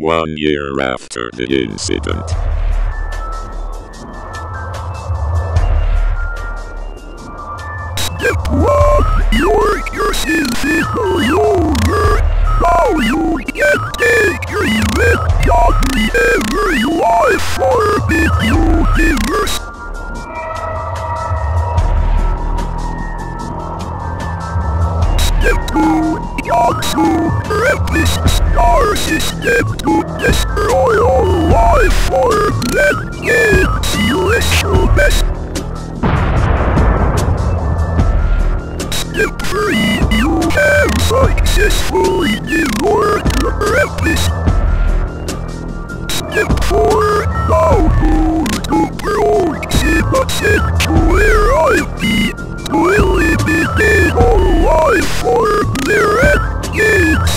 One year after the incident. Your over. Now you take your best shot whenever you are universe. Step this star system to destroy all life form that gains celestial best. Step 3. You have successfully devoured the breakfast. Step 4. Now move to proximity to arrive to eliminate all life form eradicates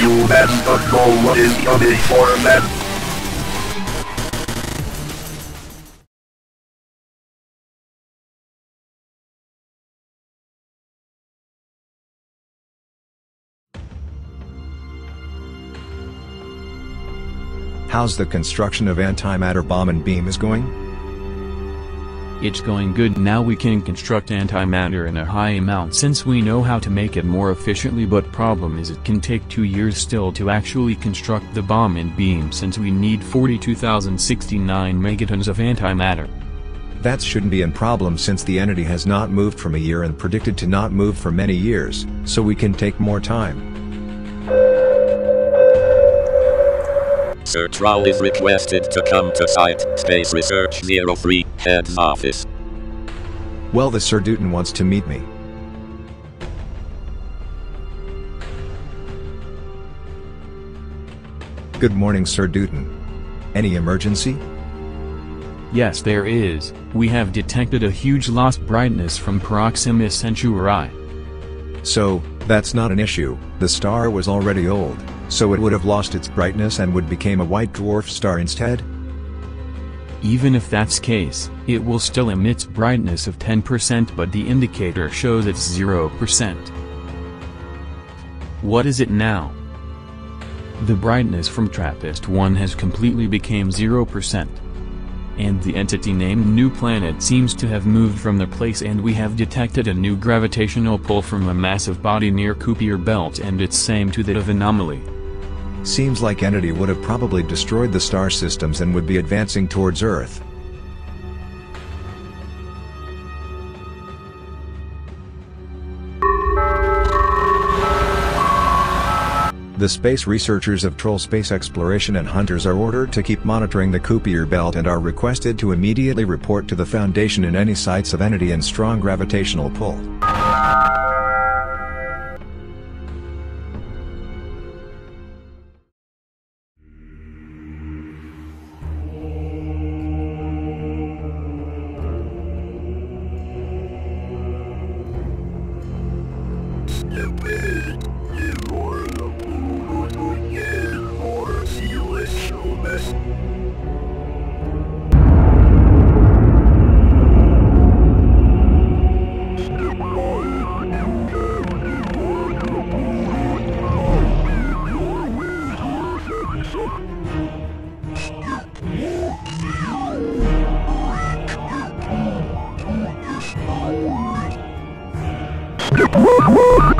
You not know what is coming for them. How's the construction of antimatter bomb and beam is going? It's going good now we can construct antimatter in a high amount since we know how to make it more efficiently but problem is it can take 2 years still to actually construct the bomb and beam since we need 42,069 megatons of antimatter. That shouldn't be a problem since the entity has not moved from a year and predicted to not move for many years, so we can take more time. Sir Troll is requested to come to site, Space Research 03, Head's office. Well the Sir Duton wants to meet me. Good morning Sir Duton. Any emergency? Yes there is, we have detected a huge lost brightness from Proxima Centauri. So, that's not an issue, the star was already old, so it would have lost its brightness and would become a white dwarf star instead? Even if that's case, it will still emit brightness of 10% but the indicator shows it's 0%. What is it now? The brightness from TRAPPIST-1 has completely became 0%. And the entity named New Planet seems to have moved from the place and we have detected a new gravitational pull from a massive body near Kuiper belt and it's same to that of Anomaly. Seems like entity would have probably destroyed the star systems and would be advancing towards Earth. The space researchers of Troll Space Exploration and Hunters are ordered to keep monitoring the Kuiper belt and are requested to immediately report to the Foundation in any sites of entity and strong gravitational pull.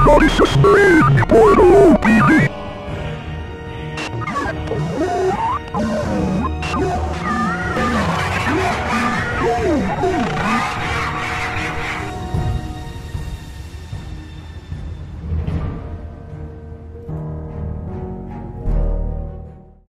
Step 1.